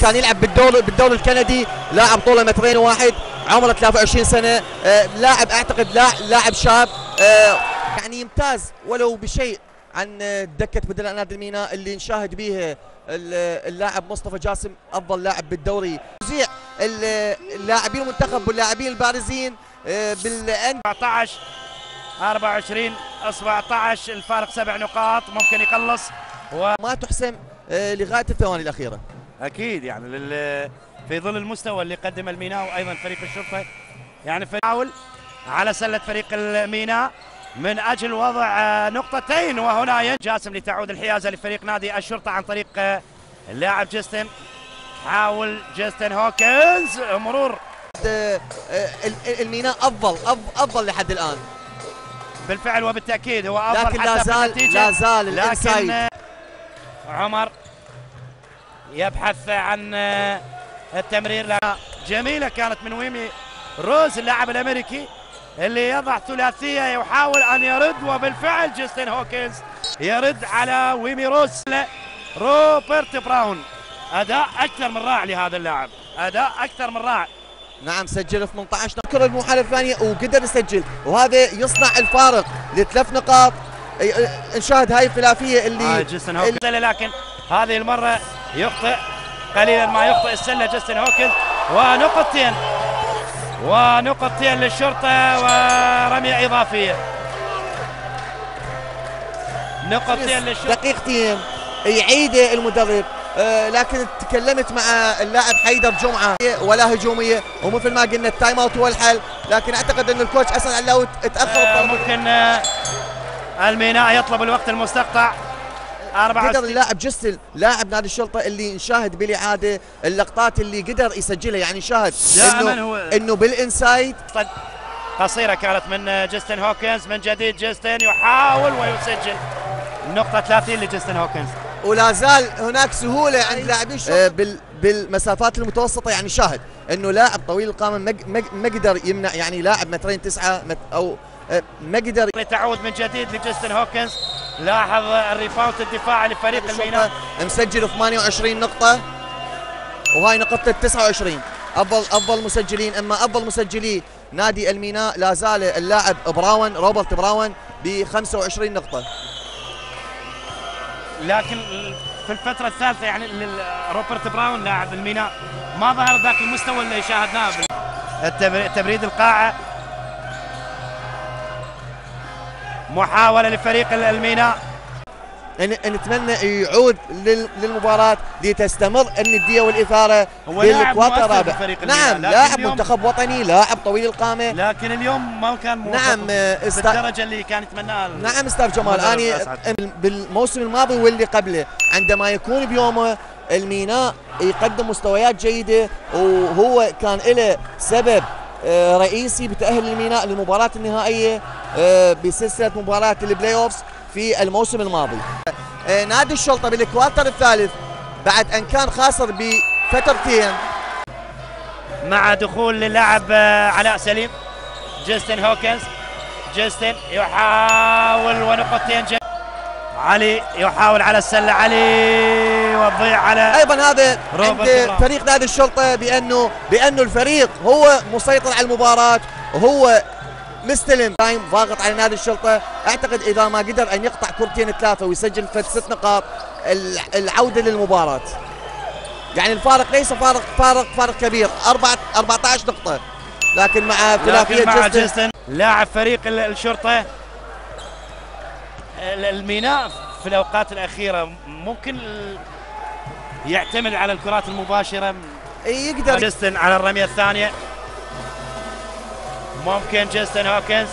كان يلعب بالدوري بالدوري الكندي لاعب طوله مترين واحد عمره 23 سنة. آه، لاعب أعتقد لا- لاعب شاب. آه، يعني يمتاز ولو بشيء عن آه، دكة بدلاء نادي الميناء اللي نشاهد بيها ال- اللاعب مصطفى جاسم أفضل لاعب بالدوري. توزيع ال- اللاعبين المنتخب واللاعبين البارزين بالأن 14 24 17 الفارق سبع نقاط ممكن يخلص و ما تحسم لغاية الثواني الأخيرة. أكيد يعني لل... في ظل المستوى اللي قدم الميناء وأيضا فريق الشرطة يعني فحاول على سلة فريق الميناء من أجل وضع نقطتين وهنا جاسم لتعود الحيازة لفريق نادي الشرطة عن طريق آه، اللاعب جيستن حاول جيستن هوكنز مرور. آه، ال- الميناء أفضل أفضل لحد الآن. بالفعل وبالتأكيد هو أفضل لكن لا زال. لا زال ال inside عمر يبحث عن آه، التمرير. جميلة كانت من ويمي روز اللاعب الأمريكي اللي يضع ثلاثية يحاول أن يرد وبالفعل جاستن هوكنز يرد على ويمي روز. روبرت براون أداء أكثر من رائع لهذا اللاعب. أداء أكثر من رائع. نعم سجل 18 نقطة المرحلة الثانية وقدر يسجل. وهذا يصنع الفارق لثلاث نقاط. نشاهد هاي الثلاثية آه اللي جاستن هوكنز لكن هذه المرة يخطئ قليلا ما يخطئ السلة جاستن هوكنز. ونقطتين ونقطتين للشرطة ورميه اضافيه نقطتين للشرطة. دقيقتين يعيده المدرب. آه، لكن تكلمت مع اللاعب حيدر جمعة. ولا هجومية ومثل ما قلنا ال time out هو الحل. لكن أعتقد إن ال coach اسد علاوي تأخر آه، ممكن آه، الميناء يطلب الوقت المستقطع. قدر 64 اللاعب جاستن لاعب نادي الشرطه اللي نشاهد بالإعادة اللقطات اللي قدر يسجلها يعني شاهد انه هو- إنه بال inside. طد قصيرة كانت من آه، جاستن هوكنز من جديد جاستن يحاول ويسجل. نقطة 30 لجاستن هوكنز. ولا زال هناك سهولة عند لاعبين الشرطة. بال بالمسافات المتوسطة يعني شاهد إنه لاعب طويل القامه ما قدر يمنع يعني لاعب مترين تسعة مت أو آه، ما قدر تعود من جديد لجاستن هوكنز. لاحظ ال rebound الدفاعي لفريق الميناء مسجل 28 نقطة. وهاي نقطة 29 افضل أفضل مسجلين. أما أفضل مسجلي نادي الميناء لا زال اللاعب براون روبرت براون ب 25 نقطة. لكن في الفترة الثالثة يعني روبرت براون لاعب الميناء ما ظهر ذاك المستوى اللي شاهدناه تبريد القاعة محاولة لفريق الميناء. نتمنى يعود لل- للمباراة لتستمر الندية والإثارة بالكوارتر الرابع. نعم لاعب منتخب وطني لاعب طويل القامة. لكن اليوم ما كان نعم آه، استا... بالدرجة اللي كان يتمناها نعم أستاذ جمال. أسعد. بالموسم الماضي واللي قبله عندما يكون بيومه الميناء يقدم مستويات جيدة وهو كان له سبب رئيسي بتأهل الميناء للمباراة النهائية آه، بسلسلة مباريات ال playoffs في الموسم الماضي. آه، نادي الشرطة بال quarter الثالث بعد ان كان خاسر بفترتين مع دخول للاعب آه، علاء سليم جاستن هوكنز. جاستن يحاول ونقطتين علي يحاول على السلة علي والضيع على أيضا هذا عند. فريق نادي الشرطة بأنه بانه الفريق هو مسيطر على المباراة وهو مستلم. time ضاغط على نادي الشرطة. أعتقد إذا ما قدر أن يقطع كرتين ثلاثة ويسجل فد ست نقاط الع- العودة للمباراة. يعني الفارق ليس فارق فارق فارق كبير. أربعة 14 نقطة. لكن مع ثلاثيه مع جاستن لاعب فريق ال- الشرطة. ال- الميناء في الأوقات الأخيرة ممكن يعتمد على الكرات المباشرة. يقدر. جاستن على الرمية الثانية. ممكن جاستن هوكنز.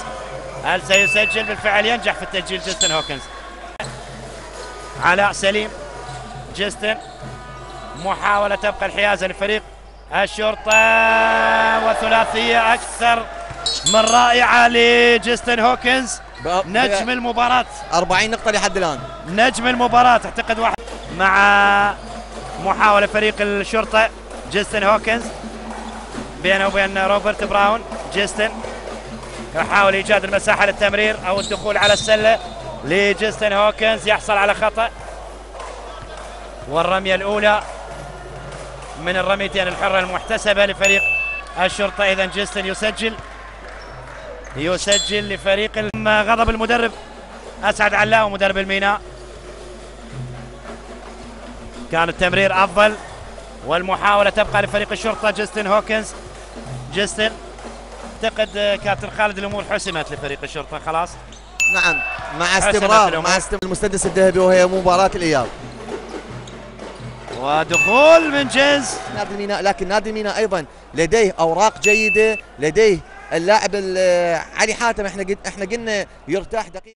هل سيسجل بالفعل؟ ينجح في التسجيل جاستن هوكنز. علاء سليم. جاستن محاولة تبقى الحيازة لفريق الشرطة وثلاثية أكثر من رائعة لجاستن هوكنز. نجم المباراة. 40 نقطة لحد الآن. نجم المباراة. أعتقد واحد مع محاولة فريق الشرطة جاستن هوكنز. بينه وبين روبرت براون جاستن يحاول إيجاد المساحة للتمرير أو الدخول على السلة لجاستن هوكنز يحصل على خطأ. والرمية الأولى من الرميتين الحرة المحتسبة لفريق الشرطة. إذا جيستن يسجل يسجل لفريق غضب المدرب أسعد علاء مدرب الميناء. كان التمرير أفضل والمحاولة تبقى لفريق الشرطة جيستن هوكنز. جيستن أعتقد كابتن خالد الأمور حسمت لفريق الشرطة خلاص؟ نعم مع استمرار. مع استمرار المسدس الذهبي وهي مباراة الإياب. ودخول من جيز نادي الميناء لكن نادي الميناء أيضا لديه أوراق جيدة لديه اللاعب ال- علي حاتم. إحنا قد- إحنا قلنا يرتاح دقيقة.